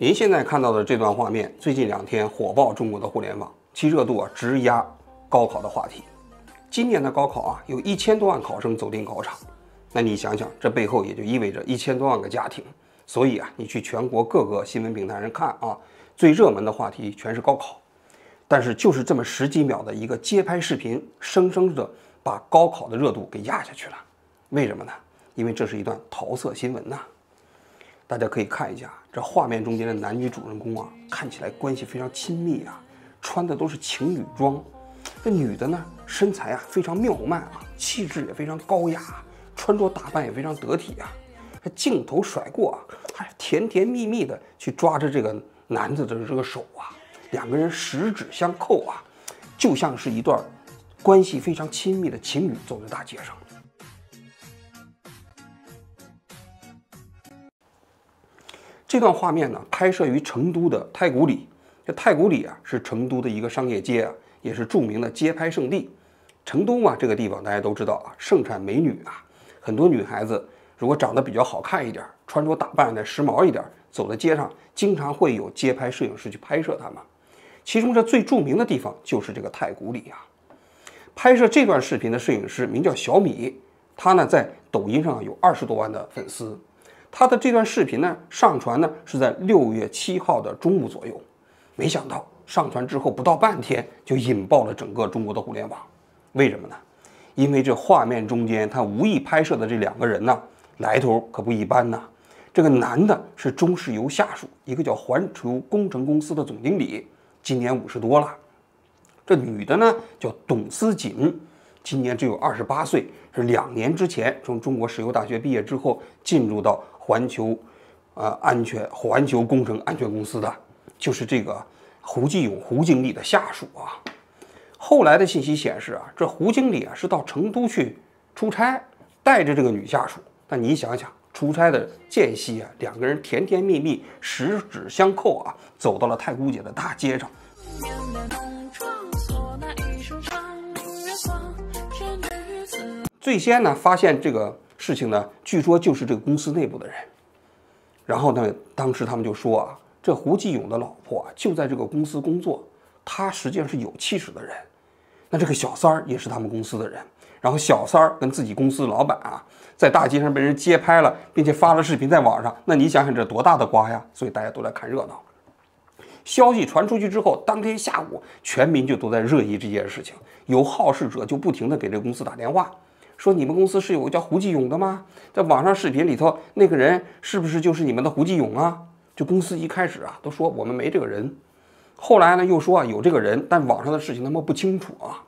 您现在看到的这段画面，最近两天火爆中国的互联网，其热度啊直压高考的话题。今年的高考啊，有一千多万考生走进考场，那你想想，这背后也就意味着一千多万个家庭。所以啊，你去全国各个新闻平台上看啊，最热门的话题全是高考。但是就是这么十几秒的一个街拍视频，生生的把高考的热度给压下去了。为什么呢？因为这是一段桃色新闻呐。大家可以看一下这画面中间的男女主人公啊，看起来关系非常亲密啊，穿的都是情侣装。这女的呢，身材啊非常妙曼啊，气质也非常高雅，穿着打扮也非常得体啊。镜头甩过啊，还甜甜蜜蜜的去抓着这个男子的这个手啊，两个人十指相扣啊，就像是一段关系非常亲密的情侣走在大街上。这段画面呢，拍摄于成都的太古里。这太古里啊，是成都的一个商业街啊，也是著名的街拍圣地。成都嘛，这个地方大家都知道啊，盛产美女啊。很多女孩子如果长得比较好看一点，穿着打扮的时髦一点，走在街上，经常会有街拍摄影师去拍摄她们。其中这最著名的地方就是这个太古里啊。拍摄这段视频的摄影师名叫小米，他呢在抖音上有二十多万的粉丝。他的这段视频呢，上传呢是在六月七号的中午左右，没想到上传之后不到半天就引爆了整个中国的互联网。为什么呢？因为这画面中间他无意拍摄的这两个人呢，来头可不一般呐。这个男的是中石油下属一个叫环球工程公司的总经理，今年五十多了。这女的呢叫董思锦，今年只有二十八岁，是两年之前从中国石油大学毕业之后进入到。环球，呃，安全环球工程安全公司的，就是这个胡继勇胡经理的下属啊。后来的信息显示啊，这胡经理啊是到成都去出差，带着这个女下属。但你想想，出差的间隙啊，两个人甜甜蜜蜜，十指相扣啊，走到了太古姐的大街上。最先呢，发现这个。事情呢，据说就是这个公司内部的人。然后呢，当时他们就说啊，这胡继勇的老婆啊就在这个公司工作，他实际上是有气势的人。那这个小三儿也是他们公司的人。然后小三儿跟自己公司的老板啊，在大街上被人街拍了，并且发了视频在网上。那你想想这多大的瓜呀！所以大家都来看热闹。消息传出去之后，当天下午全民就都在热议这件事情，有好事者就不停的给这个公司打电话。说你们公司是有个叫胡继勇的吗？在网上视频里头，那个人是不是就是你们的胡继勇啊？就公司一开始啊都说我们没这个人，后来呢又说啊有这个人，但网上的事情他们不清楚啊。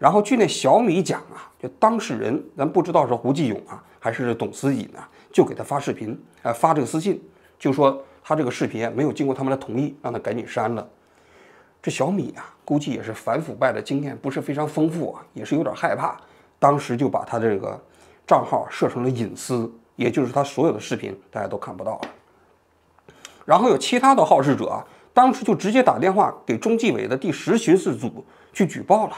然后据那小米讲啊，就当事人咱不知道是胡继勇啊还是董思锦啊，就给他发视频，呃发这个私信，就说他这个视频没有经过他们的同意，让他赶紧删了。这小米啊估计也是反腐败的经验不是非常丰富啊，也是有点害怕。当时就把他这个账号设成了隐私，也就是他所有的视频大家都看不到了。然后有其他的好事者啊，当时就直接打电话给中纪委的第十巡视组去举报了，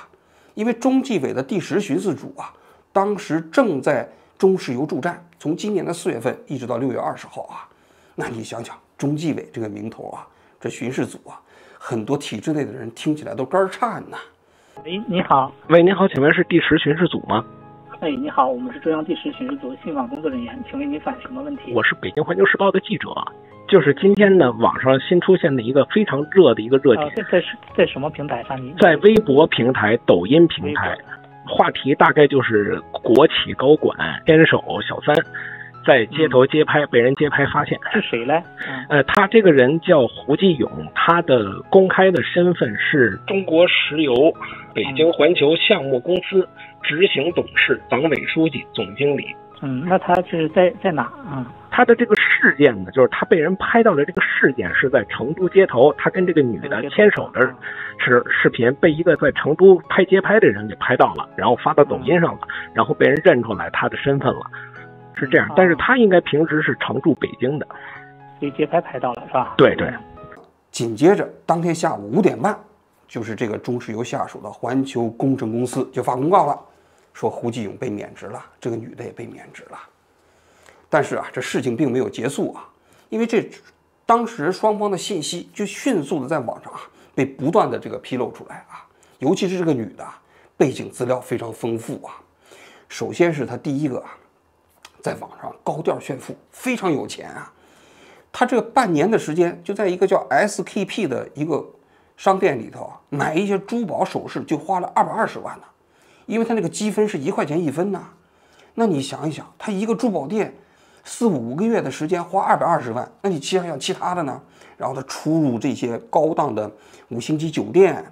因为中纪委的第十巡视组啊，当时正在中石油驻站，从今年的四月份一直到六月二十号啊，那你想想中纪委这个名头啊，这巡视组啊，很多体制内的人听起来都肝颤呐。喂，你好。喂，您好，请问是第十巡视组吗？哎，你好，我们是中央第十巡视组信访工作人员，请问您反映什么问题？我是北京环球时报的记者，就是今天呢，网上新出现的一个非常热的一个热点，在在在什么平台上？您在微博平台、抖音平台，话题大概就是国企高管牵手小三。在街头街拍，被人街拍发现是谁嘞？呃，他这个人叫胡继勇，他的公开的身份是中国石油北京环球项目公司执行董事、党委书记、总经理。嗯，那他是在在哪啊？他的这个事件呢，就是他被人拍到的这个事件是在成都街头，他跟这个女的牵手的视视频被一个在成都拍街拍的人给拍到了，然后发到抖音上了，然后被人认出来他的身份了。是这样，但是他应该平时是常住北京的，被街拍拍到了是吧？对对。紧接着当天下午五点半，就是这个中石油下属的环球工程公司就发公告了，说胡继勇被免职了，这个女的也被免职了。但是啊，这事情并没有结束啊，因为这当时双方的信息就迅速的在网上啊被不断的这个披露出来啊，尤其是这个女的背景资料非常丰富啊。首先是她第一个啊，在网上高调炫富，非常有钱啊。他这半年的时间就在一个叫 SKP 的一个商店里头啊买一些珠宝首饰就花了二百二十万呢，因为他那个积分是一块钱一分呐。那你想一想，他一个珠宝店。四五个月的时间花二百二十万，那你想想其他的呢？然后他出入这些高档的五星级酒店，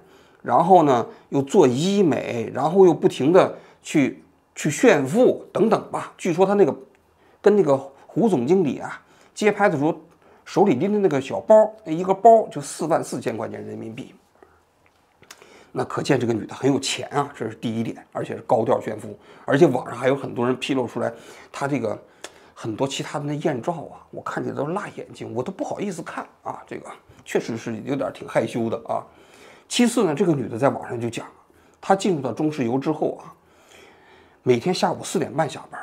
然后呢又做医美，然后又不停的去去炫富等等吧。据说他那个跟那个胡总经理啊接拍的时候，手里拎的那个小包，那一个包就四万四千块钱人民币。那可见这个女的很有钱啊，这是第一点，而且是高调炫富，而且网上还有很多人披露出来，她这个。很多其他的那艳照啊，我看起来都辣眼睛，我都不好意思看啊。这个确实是有点挺害羞的啊。其次呢，这个女的在网上就讲，她进入到中石油之后啊，每天下午四点半下班，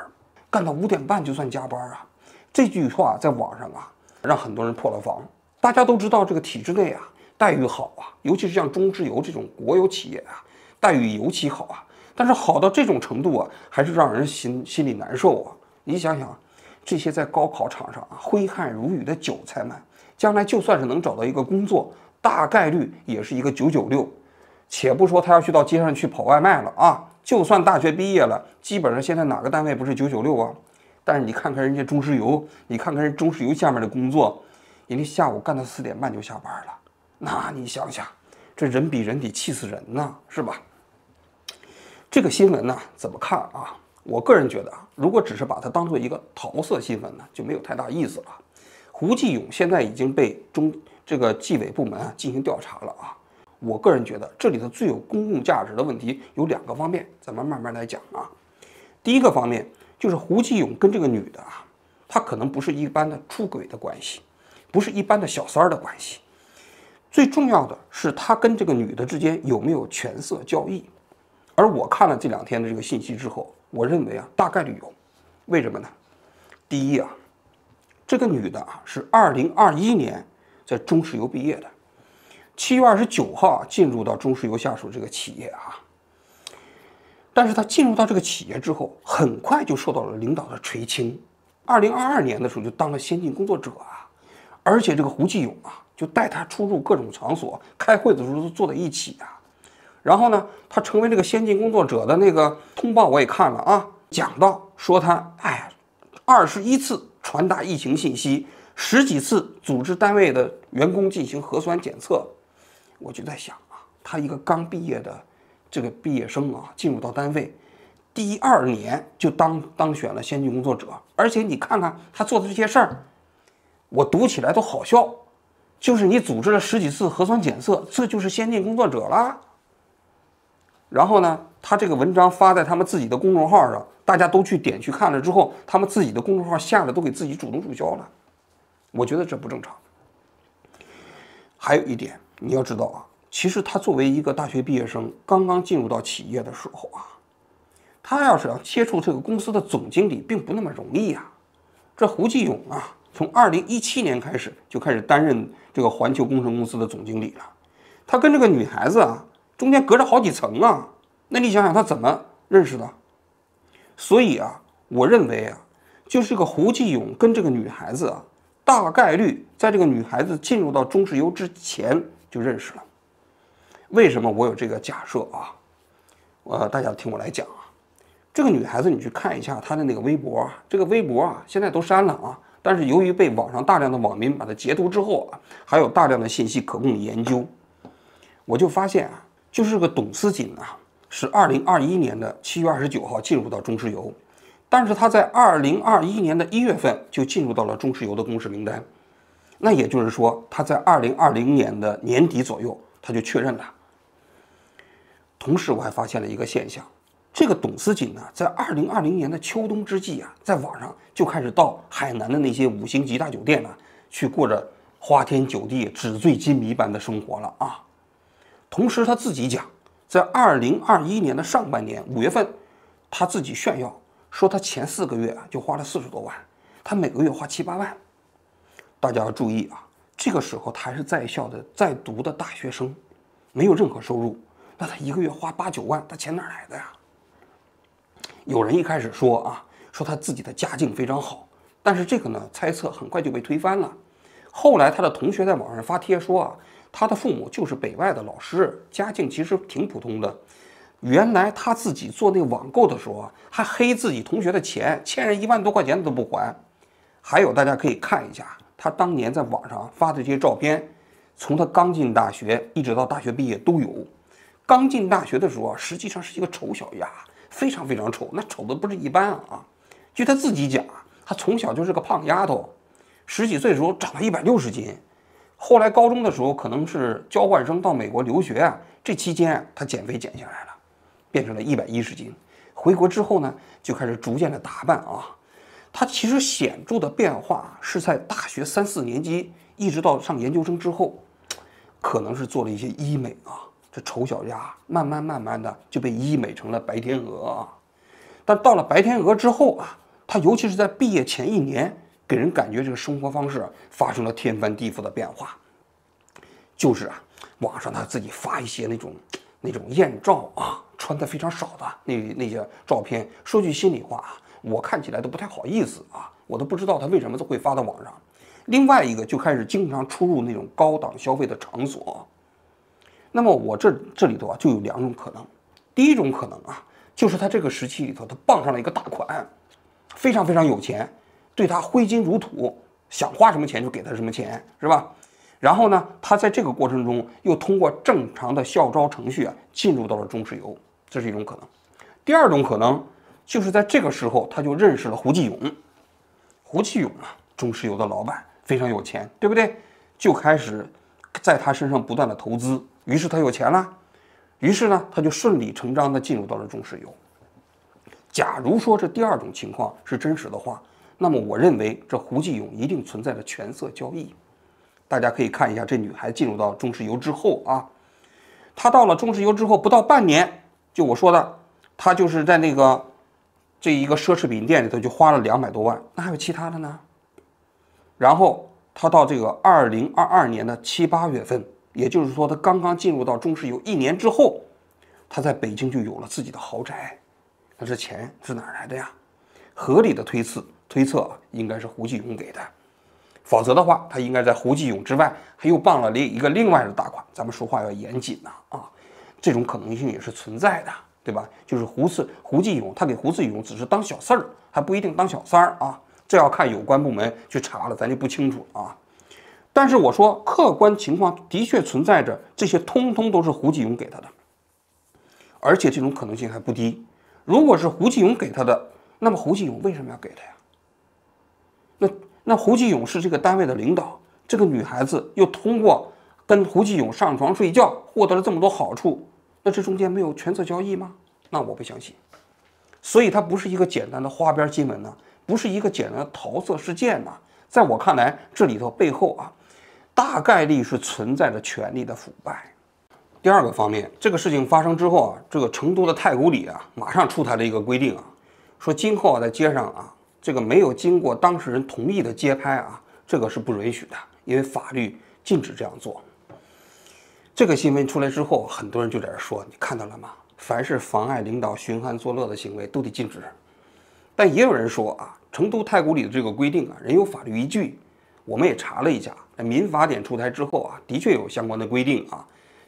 干到五点半就算加班啊。这句话在网上啊，让很多人破了防。大家都知道这个体制内啊待遇好啊，尤其是像中石油这种国有企业啊，待遇尤其好啊。但是好到这种程度啊，还是让人心心里难受啊。你想想。这些在高考场上啊挥汗如雨的韭菜们，将来就算是能找到一个工作，大概率也是一个九九六。且不说他要去到街上去跑外卖了啊，就算大学毕业了，基本上现在哪个单位不是九九六啊？但是你看看人家中石油，你看看人中石油下面的工作，人家下午干到四点半就下班了。那你想想，这人比人得气死人呐，是吧？这个新闻呢，怎么看啊？我个人觉得啊，如果只是把它当做一个桃色新闻呢，就没有太大意思了。胡继勇现在已经被中这个纪委部门啊进行调查了啊。我个人觉得这里头最有公共价值的问题有两个方面，咱们慢慢来讲啊。第一个方面就是胡继勇跟这个女的啊，他可能不是一般的出轨的关系，不是一般的小三儿的关系。最重要的是他跟这个女的之间有没有权色交易。而我看了这两天的这个信息之后。我认为啊，大概率有，为什么呢？第一啊，这个女的啊是二零二一年在中石油毕业的，七月二十九号进入到中石油下属这个企业啊。但是他进入到这个企业之后，很快就受到了领导的垂青。二零二二年的时候就当了先进工作者啊，而且这个胡继勇啊就带他出入各种场所，开会的时候都坐在一起啊。然后呢，他成为这个先进工作者的那个通报我也看了啊，讲到说他哎，二十一次传达疫情信息，十几次组织单位的员工进行核酸检测，我就在想啊，他一个刚毕业的这个毕业生啊，进入到单位，第二年就当当选了先进工作者，而且你看看他做的这些事儿，我读起来都好笑，就是你组织了十几次核酸检测，这就是先进工作者了。然后呢，他这个文章发在他们自己的公众号上，大家都去点去看了之后，他们自己的公众号下来都给自己主动注销了。我觉得这不正常。还有一点，你要知道啊，其实他作为一个大学毕业生，刚刚进入到企业的时候啊，他要是要接触这个公司的总经理，并不那么容易呀。这胡继勇啊，从二零一七年开始就开始担任这个环球工程公司的总经理了，他跟这个女孩子啊。中间隔着好几层啊，那你想想他怎么认识的？所以啊，我认为啊，就是这个胡继勇跟这个女孩子啊，大概率在这个女孩子进入到中石油之前就认识了。为什么我有这个假设啊？呃，大家听我来讲啊，这个女孩子你去看一下她的那个微博，这个微博啊现在都删了啊，但是由于被网上大量的网民把它截图之后啊，还有大量的信息可供研究，我就发现啊。就是这个董思锦啊，是二零二一年的七月二十九号进入到中石油，但是他在二零二一年的一月份就进入到了中石油的公示名单，那也就是说他在二零二零年的年底左右他就确认了。同时我还发现了一个现象，这个董思锦呢，在二零二零年的秋冬之际啊，在网上就开始到海南的那些五星级大酒店呢，去过着花天酒地、纸醉金迷般的生活了啊。同时，他自己讲，在二零二一年的上半年五月份，他自己炫耀说，他前四个月啊就花了四十多万，他每个月花七八万。大家要注意啊，这个时候他还是在校的在读的大学生，没有任何收入，那他一个月花八九万，他钱哪来的呀？有人一开始说啊，说他自己的家境非常好，但是这个呢猜测很快就被推翻了。后来他的同学在网上发帖说啊，他的父母就是北外的老师，家境其实挺普通的。原来他自己做那网购的时候啊，还黑自己同学的钱，欠人一万多块钱都不还。还有大家可以看一下他当年在网上发的这些照片，从他刚进大学一直到大学毕业都有。刚进大学的时候啊，实际上是一个丑小鸭。非常非常丑，那丑的不是一般啊！据他自己讲，他从小就是个胖丫头，十几岁的时候长了一百六十斤，后来高中的时候可能是交换生到美国留学啊，这期间他减肥减下来了，变成了一百一十斤。回国之后呢，就开始逐渐的打扮啊。他其实显著的变化是在大学三四年级一直到上研究生之后，可能是做了一些医美啊。这丑小鸭慢慢慢慢的就被医美成了白天鹅啊，但到了白天鹅之后啊，他尤其是在毕业前一年，给人感觉这个生活方式发生了天翻地覆的变化。就是啊，网上他自己发一些那种那种艳照啊，穿的非常少的那那些照片。说句心里话啊，我看起来都不太好意思啊，我都不知道他为什么会发到网上。另外一个就开始经常出入那种高档消费的场所。那么我这这里头啊就有两种可能，第一种可能啊就是他这个时期里头他傍上了一个大款，非常非常有钱，对他挥金如土，想花什么钱就给他什么钱，是吧？然后呢，他在这个过程中又通过正常的校招程序啊进入到了中石油，这是一种可能。第二种可能就是在这个时候他就认识了胡继勇，胡继勇啊，中石油的老板非常有钱，对不对？就开始在他身上不断的投资。于是他有钱了，于是呢，他就顺理成章地进入到了中石油。假如说这第二种情况是真实的话，那么我认为这胡继勇一定存在着权色交易。大家可以看一下这女孩进入到中石油之后啊，她到了中石油之后不到半年，就我说的，她就是在那个这一个奢侈品店里头就花了两百多万，那还有其他的呢。然后他到这个二零二二年的七八月份。也就是说，他刚刚进入到中石油一年之后，他在北京就有了自己的豪宅。那这钱是哪来的呀？合理的推测推测应该是胡继勇给的，否则的话，他应该在胡继勇之外，他又傍了另一个另外的大款。咱们说话要严谨呐啊，这种可能性也是存在的，对吧？就是胡四胡继勇，他给胡志勇只是当小四儿，还不一定当小三儿啊，这要看有关部门去查了，咱就不清楚啊。但是我说，客观情况的确存在着，这些通通都是胡继勇给他的，而且这种可能性还不低。如果是胡继勇给他的，那么胡继勇为什么要给他呀？那那胡继勇是这个单位的领导，这个女孩子又通过跟胡继勇上床睡觉获得了这么多好处，那这中间没有权色交易吗？那我不相信。所以它不是一个简单的花边新闻呢，不是一个简单的桃色事件呢。在我看来，这里头背后啊。大概率是存在着权力的腐败。第二个方面，这个事情发生之后啊，这个成都的太古里啊，马上出台了一个规定啊，说今后啊，在街上啊，这个没有经过当事人同意的街拍啊，这个是不允许的，因为法律禁止这样做。这个新闻出来之后，很多人就在这说：“你看到了吗？凡是妨碍领导寻欢作乐的行为都得禁止。”但也有人说啊，成都太古里的这个规定啊，仍有法律依据。我们也查了一下。民法典出台之后啊，的确有相关的规定啊，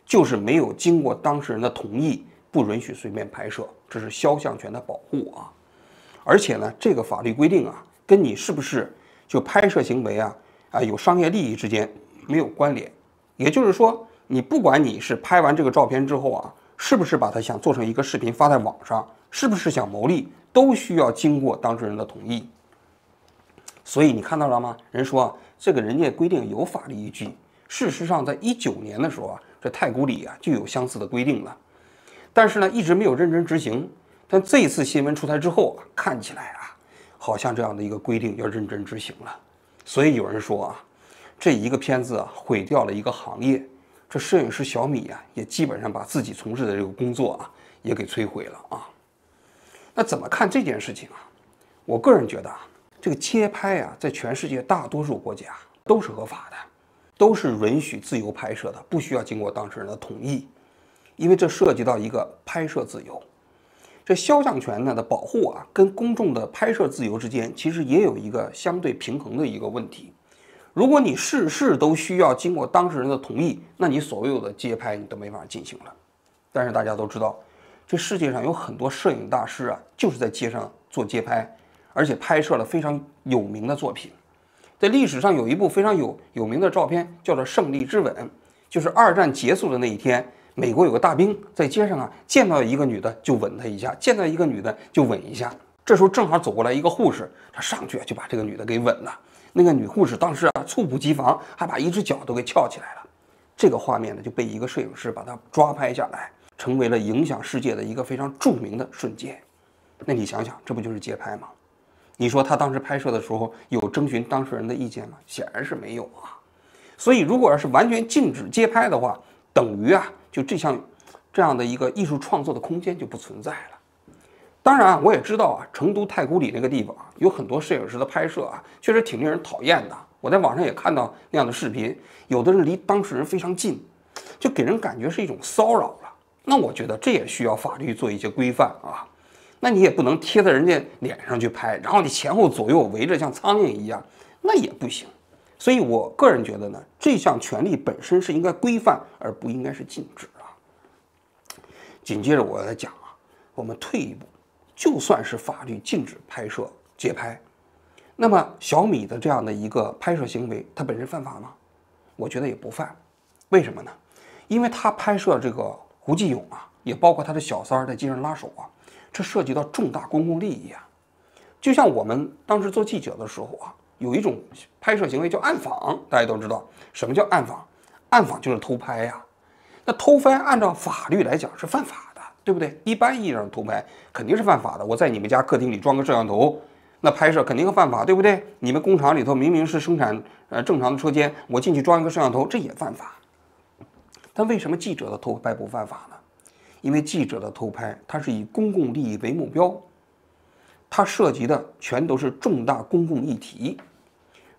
就是没有经过当事人的同意，不允许随便拍摄，这是肖像权的保护啊。而且呢，这个法律规定啊，跟你是不是就拍摄行为啊啊有商业利益之间没有关联。也就是说，你不管你是拍完这个照片之后啊，是不是把它想做成一个视频发在网上，是不是想牟利，都需要经过当事人的同意。所以你看到了吗？人说。这个人家规定有法律依据。事实上，在一九年的时候啊，这太古里啊就有相似的规定了，但是呢，一直没有认真执行。但这次新闻出台之后啊，看起来啊，好像这样的一个规定要认真执行了。所以有人说啊，这一个片子啊，毁掉了一个行业。这摄影师小米啊，也基本上把自己从事的这个工作啊，也给摧毁了啊。那怎么看这件事情啊？我个人觉得啊。这个街拍啊，在全世界大多数国家都是合法的，都是允许自由拍摄的，不需要经过当事人的同意，因为这涉及到一个拍摄自由。这肖像权呢的保护啊，跟公众的拍摄自由之间，其实也有一个相对平衡的一个问题。如果你事事都需要经过当事人的同意，那你所有的街拍你都没法进行了。但是大家都知道，这世界上有很多摄影大师啊，就是在街上做街拍，而且拍摄了非常有名的作品。在历史上有一部非常有有名的照片，叫做《胜利之吻》，就是二战结束的那一天。美国有个大兵在街上啊，见到一个女的就吻她一下，见到一个女的就吻一下。这时候正好走过来一个护士，他上去就把这个女的给吻了。那个女护士当时啊猝不及防，还把一只脚都给翘起来了。这个画面呢就被一个摄影师把它抓拍下来，成为了影响世界的一个非常著名的瞬间。那你想想，这不就是街拍吗？你说他当时拍摄的时候有征询当事人的意见吗？显然是没有啊。所以如果要是完全禁止街拍的话，等于啊。就这项这样的一个艺术创作的空间就不存在了。当然啊，我也知道啊，成都太古里那个地方啊，有很多摄影师的拍摄啊，确实挺令人讨厌的。我在网上也看到那样的视频，有的人离当事人非常近，就给人感觉是一种骚扰了。那我觉得这也需要法律做一些规范啊。那你也不能贴在人家脸上去拍，然后你前后左右围着像苍蝇一样，那也不行。所以，我个人觉得呢，这项权利本身是应该规范，而不应该是禁止啊。紧接着我要讲啊，我们退一步，就算是法律禁止拍摄街拍，那么小米的这样的一个拍摄行为，它本身犯法吗？我觉得也不犯。为什么呢？因为他拍摄这个胡继勇啊，也包括他的小三儿在街上拉手啊，这涉及到重大公共利益啊。就像我们当时做记者的时候啊。有一种拍摄行为叫暗访，大家都知道什么叫暗访？暗访就是偷拍呀。那偷拍按照法律来讲是犯法，对不对？一般意义上偷拍肯定是犯法的。我在你们家客厅里装个摄像头，那拍摄肯定犯法，对不对？你们工厂里头明明是生产呃正常的车间，我进去装一个摄像头，这也犯法。但为什么记者的偷拍不犯法呢？因为记者的偷拍，它是以公共利益为目标，它涉及的全都是重大公共议题。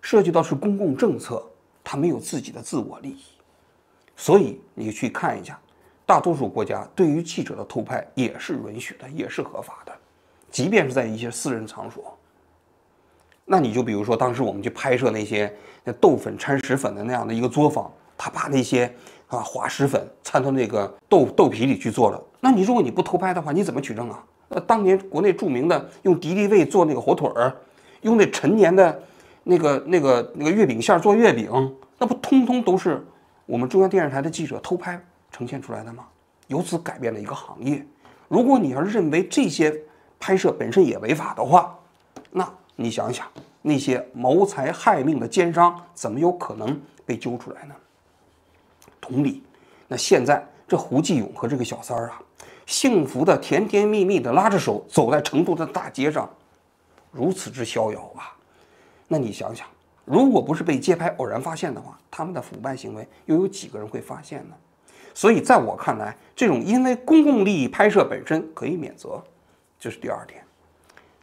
涉及到是公共政策，他没有自己的自我利益，所以你去看一下，大多数国家对于记者的偷拍也是允许的，也是合法的，即便是在一些私人场所。那你就比如说，当时我们去拍摄那些那豆粉掺石粉的那样的一个作坊，他把那些啊滑石粉掺到那个豆豆皮里去做了。那你如果你不偷拍的话，你怎么取证啊？呃，当年国内著名的用敌敌畏做那个火腿儿，用那陈年的。那个、那个、那个月饼馅做月饼，那不通通都是我们中央电视台的记者偷拍呈现出来的吗？由此改变了一个行业。如果你要是认为这些拍摄本身也违法的话，那你想想，那些谋财害命的奸商怎么有可能被揪出来呢？同理，那现在这胡继勇和这个小三儿啊，幸福的、甜甜蜜蜜的拉着手走在成都的大街上，如此之逍遥啊！那你想想，如果不是被街拍偶然发现的话，他们的腐败行为又有几个人会发现呢？所以在我看来，这种因为公共利益拍摄本身可以免责，这是第二点。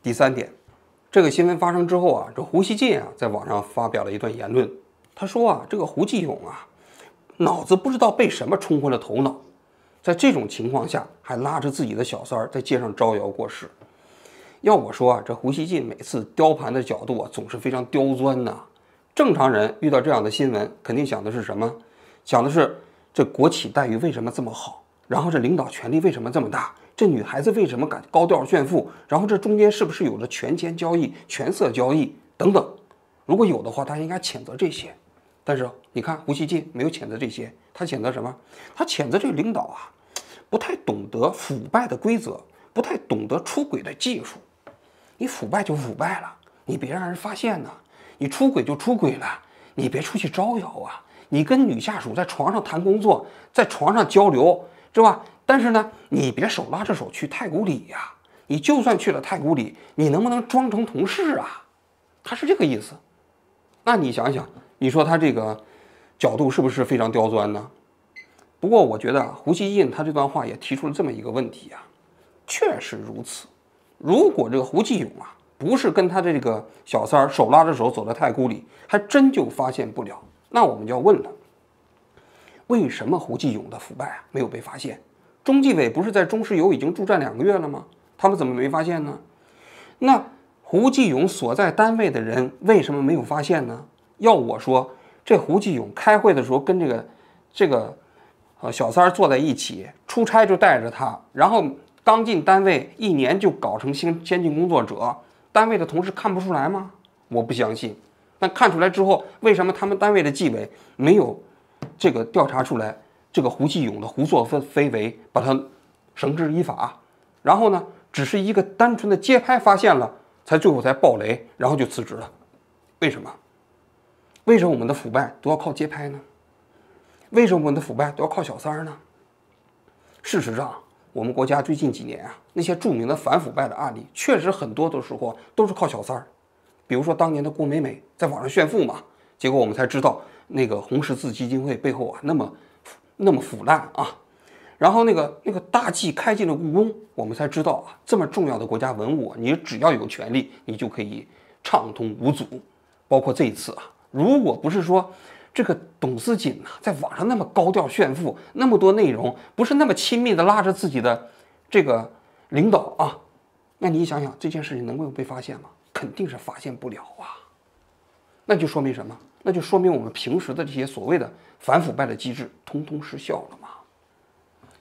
第三点，这个新闻发生之后啊，这胡锡进啊在网上发表了一段言论，他说啊，这个胡继勇啊，脑子不知道被什么冲昏了头脑，在这种情况下还拉着自己的小三儿在街上招摇过市。要我说啊，这胡锡进每次雕盘的角度啊，总是非常刁钻呐。正常人遇到这样的新闻，肯定想的是什么？想的是这国企待遇为什么这么好？然后这领导权力为什么这么大？这女孩子为什么敢高调炫富？然后这中间是不是有着权钱交易、权色交易等等？如果有的话，他应该谴责这些。但是你看胡锡进没有谴责这些，他谴责什么？他谴责这领导啊，不太懂得腐败的规则，不太懂得出轨的技术。你腐败就腐败了，你别让人发现呢。你出轨就出轨了，你别出去招摇啊。你跟女下属在床上谈工作，在床上交流，是吧？但是呢，你别手拉着手去太古里呀。你就算去了太古里，你能不能装成同事啊？他是这个意思。那你想想，你说他这个角度是不是非常刁钻呢？不过我觉得胡锡进他这段话也提出了这么一个问题啊，确实如此。如果这个胡继勇啊，不是跟他的这个小三儿手拉着手走在太古里，还真就发现不了那我们就要问了，为什么胡继勇的腐败啊没有被发现？中纪委不是在中石油已经驻站两个月了吗？他们怎么没发现呢？那胡继勇所在单位的人为什么没有发现呢？要我说，这胡继勇开会的时候跟这个这个呃小三儿坐在一起，出差就带着他，然后刚进单位一年就搞成先先进工作者，单位的同事看不出来吗？我不相信。那看出来之后，为什么他们单位的纪委没有这个调查出来这个胡继勇的胡作非非为，把他绳之以法？然后呢，只是一个单纯的街拍发现了，才最后才爆雷，然后就辞职了。为什么？为什么我们的腐败都要靠街拍呢？为什么我们的腐败都要靠小三儿呢？事实上，我们国家最近几年啊，那些著名的反腐败的案例，确实很多的时候都是靠小三儿。比如说当年的郭美美在网上炫富嘛，结果我们才知道那个红十字基金会背后啊那么那么腐烂啊。然后那个那个大 G 开进了故宫，我们才知道啊这么重要的国家文物，你只要有权利，你就可以畅通无阻。包括这一次啊，如果不是说这个董思锦呐在网上那么高调炫富，那么多内容不是那么亲密的拉着自己的这个领导啊，那你想想这件事情能够被发现吗？肯定是发现不了啊，那就说明什么？那就说明我们平时的这些所谓的反腐败的机制通通失效了嘛。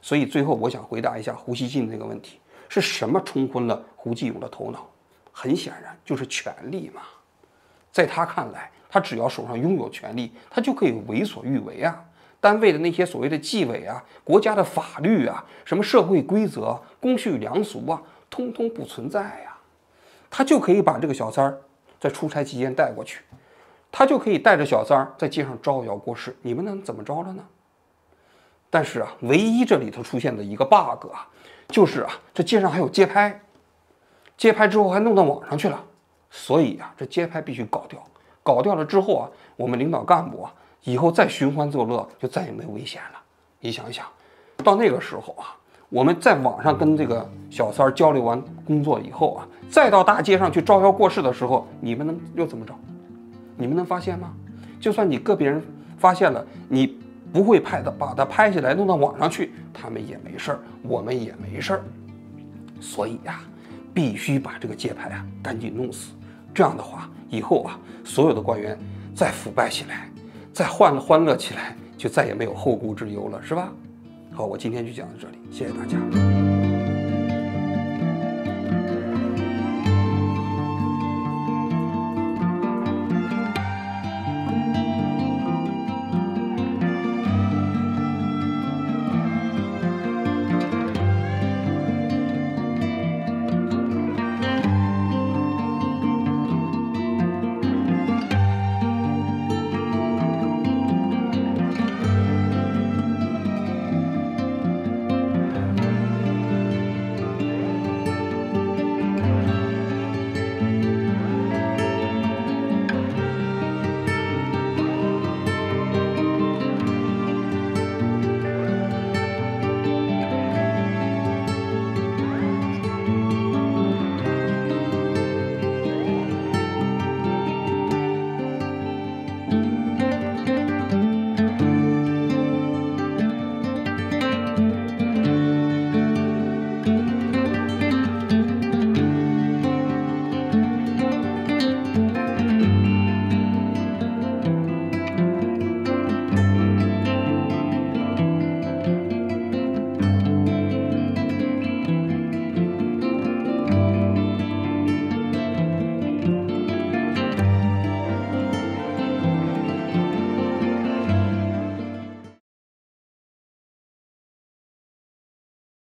所以最后我想回答一下胡锡进这个问题：是什么冲昏了胡继勇的头脑？很显然就是权力嘛。在他看来，他只要手上拥有权力，他就可以为所欲为啊。单位的那些所谓的纪委啊、国家的法律啊、什么社会规则、公序良俗啊，通通不存在呀。他就可以把这个小三儿在出差期间带过去，他就可以带着小三儿在街上招摇过市。你们能怎么着了呢？但是啊，唯一这里头出现的一个 bug 啊，就是啊，这街上还有街拍，街拍之后还弄到网上去了，所以啊，这街拍必须搞掉。搞掉了之后啊，我们领导干部啊，以后再寻欢作乐就再也没有危险了。你想一想，到那个时候啊。我们在网上跟这个小三儿交流完工作以后啊，再到大街上去招摇过市的时候，你们能又怎么着？你们能发现吗？就算你个别人发现了，你不会拍的，把它拍下来弄到网上去，他们也没事儿，我们也没事儿。所以呀，必须把这个街拍啊赶紧弄死。这样的话，以后啊，所有的官员再腐败起来，再欢欢乐起来，就再也没有后顾之忧了，是吧？好，我今天就讲到这里，谢谢大家。